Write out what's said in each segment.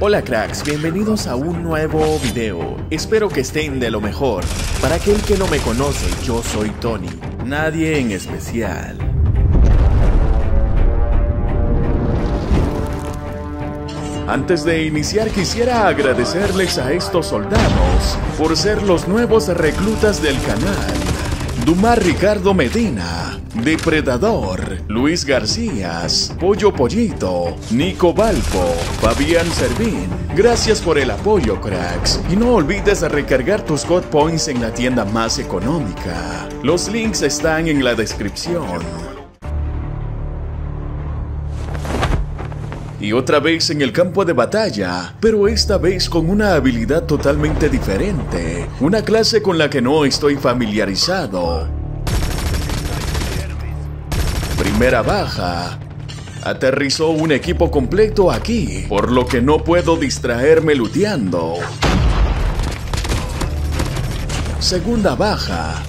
Hola cracks, bienvenidos a un nuevo video. Espero que estén de lo mejor. Para aquel que no me conoce, yo soy Tony. Nadie en especial. Antes de iniciar quisiera agradecerles a estos soldados por ser los nuevos reclutas del canal. Dumar Ricardo Medina, Depredador, Luis García, Pollo Pollito, Nico Balpo, Fabián Servín. Gracias por el apoyo, cracks. Y no olvides recargar tus God Points en la tienda más económica. Los links están en la descripción. Y otra vez en el campo de batalla, pero esta vez con una habilidad totalmente diferente, una clase con la que no estoy familiarizado. Primera baja. Aterrizó un equipo completo aquí, por lo que no puedo distraerme luteando. Segunda baja.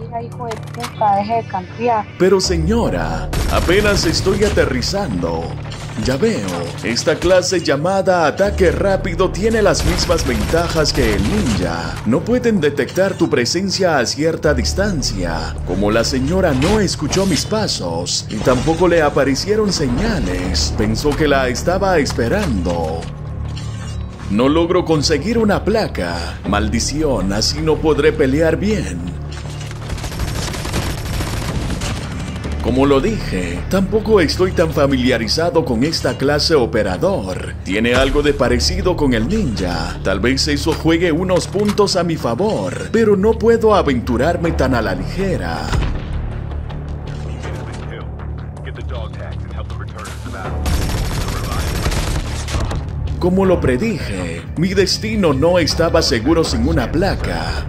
Mira, hijo de puta, deje de campear. Pero señora, apenas estoy aterrizando. Ya veo, esta clase llamada ataque rápido tiene las mismas ventajas que el ninja. No pueden detectar tu presencia a cierta distancia. Como la señora no escuchó mis pasos y tampoco le aparecieron señales, pensó que la estaba esperando. No logro conseguir una placa. Maldición, así no podré pelear bien. Como lo dije, tampoco estoy tan familiarizado con esta clase operador. Tiene algo de parecido con el ninja. Tal vez eso juegue unos puntos a mi favor, pero no puedo aventurarme tan a la ligera. Como lo predije, mi destino no estaba seguro sin una placa.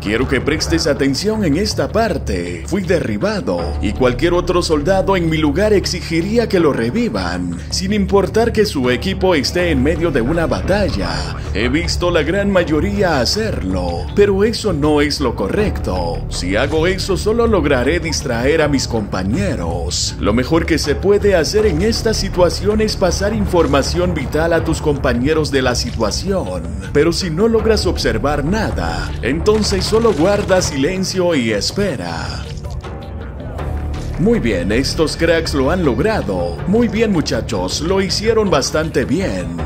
Quiero que prestes atención en esta parte. Fui derribado y cualquier otro soldado en mi lugar exigiría que lo revivan, sin importar que su equipo esté en medio de una batalla. He visto la gran mayoría hacerlo, pero eso no es lo correcto. Si hago eso solo lograré distraer a mis compañeros. Lo mejor que se puede hacer en esta situación es pasar información vital a tus compañeros de la situación. Pero si no logras observar nada, entonces solo guarda silencio y espera. Muy bien, estos cracks lo han logrado. Muy bien muchachos, lo hicieron bastante bien.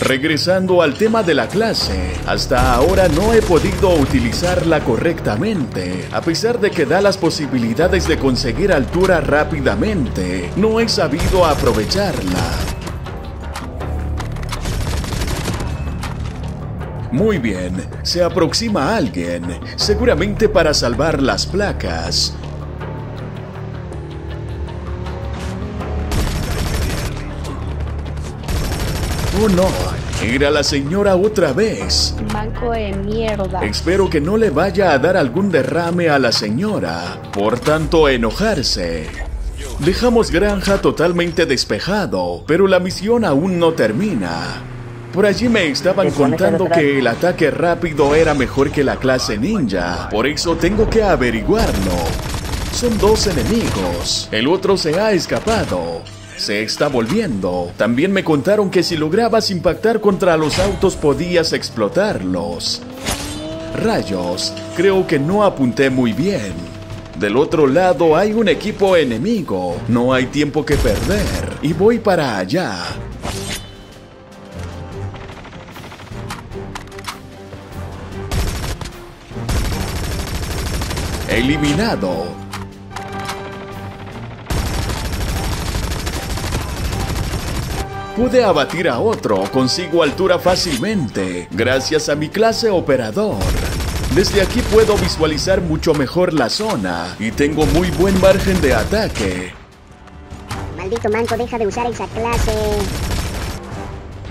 Regresando al tema de la clase, hasta ahora no he podido utilizarla correctamente. A pesar de que da las posibilidades de conseguir altura rápidamente, no he sabido aprovecharla. Muy bien, se aproxima alguien, seguramente para salvar las placas. Oh no, era la señora otra vez. Manco de mierda. Espero que no le vaya a dar algún derrame a la señora, por tanto enojarse. Dejamos granja totalmente despejado, pero la misión aún no termina. Por allí me estaban contando que el ataque rápido era mejor que la clase ninja, por eso tengo que averiguarlo. Son dos enemigos, el otro se ha escapado. Se está volviendo. También me contaron que si lograbas impactar contra los autos podías explotarlos. Rayos, creo que no apunté muy bien. Del otro lado hay un equipo enemigo. No hay tiempo que perder. Y voy para allá. Eliminado. Pude abatir a otro, consigo altura fácilmente, gracias a mi clase operador. Desde aquí puedo visualizar mucho mejor la zona y tengo muy buen margen de ataque. Maldito manco, deja de usar esa clase.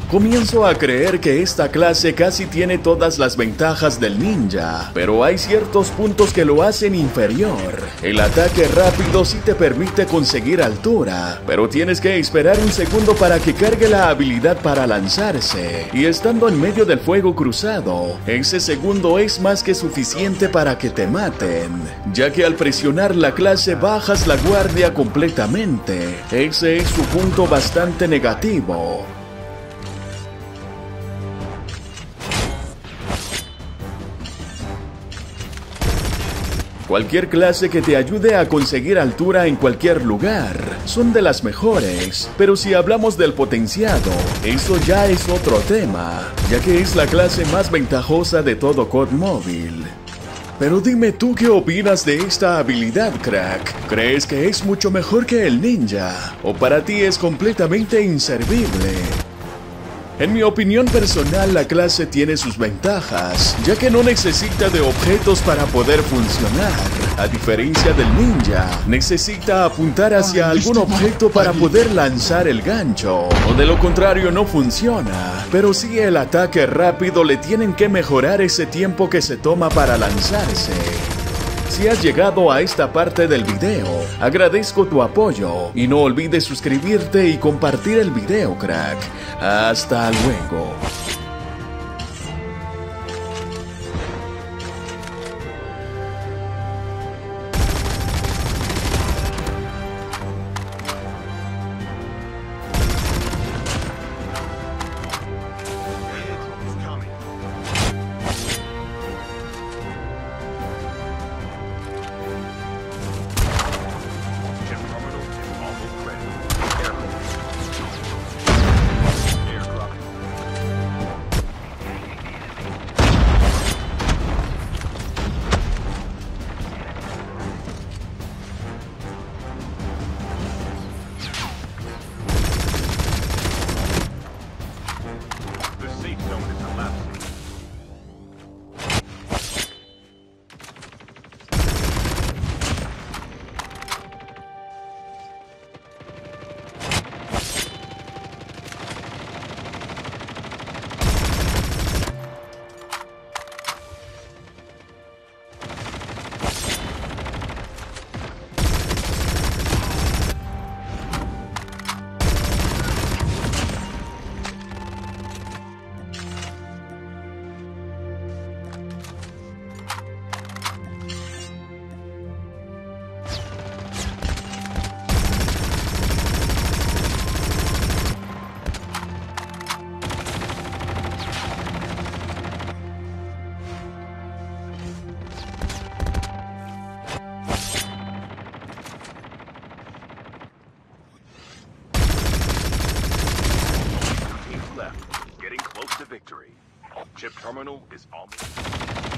Comienzo a creer que esta clase casi tiene todas las ventajas del ninja, pero hay ciertos puntos que lo hacen inferior. El ataque rápido sí te permite conseguir altura, pero tienes que esperar un segundo para que cargue la habilidad para lanzarse, y estando en medio del fuego cruzado, ese segundo es más que suficiente para que te maten, ya que al presionar la clase bajas la guardia completamente. Ese es su punto bastante negativo. Cualquier clase que te ayude a conseguir altura en cualquier lugar son de las mejores, pero si hablamos del potenciado, eso ya es otro tema, ya que es la clase más ventajosa de todo COD móvil. Pero dime tú qué opinas de esta habilidad, crack. ¿Crees que es mucho mejor que el ninja? ¿O para ti es completamente inservible? En mi opinión personal, la clase tiene sus ventajas, ya que no necesita de objetos para poder funcionar. A diferencia del ninja, necesita apuntar hacia algún objeto para poder lanzar el gancho, o de lo contrario no funciona. Pero si el ataque rápido le tienen que mejorar ese tiempo que se toma para lanzarse. Si has llegado a esta parte del video, agradezco tu apoyo y no olvides suscribirte y compartir el video, crack. Hasta luego. Victory. Chip terminal is almost.